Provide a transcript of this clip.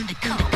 undercover.